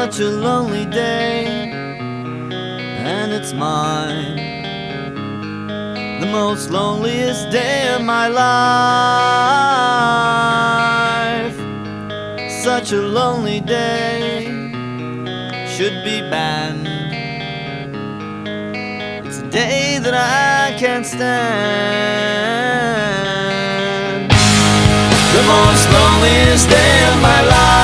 such a lonely day, and it's mine. The most loneliest day of my life. Such a lonely day should be banned. It's a day that I can't stand. The most loneliest day of my life.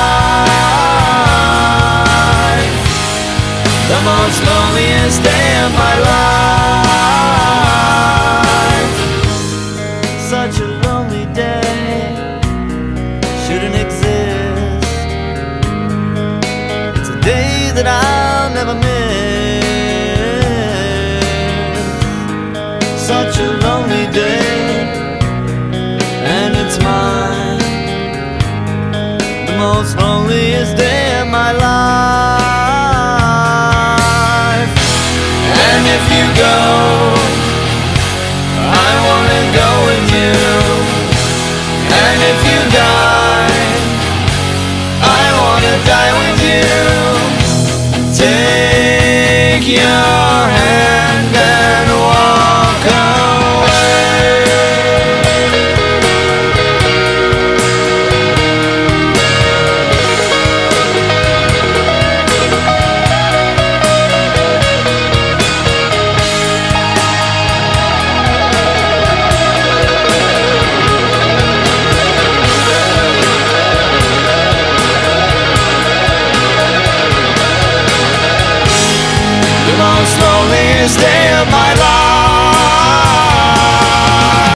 That I'll never miss. Such a lonely day, and it's mine. The most loneliest day of my life. And if you go, I wanna go with you. And if you die, I wanna die with you. Your hand of my.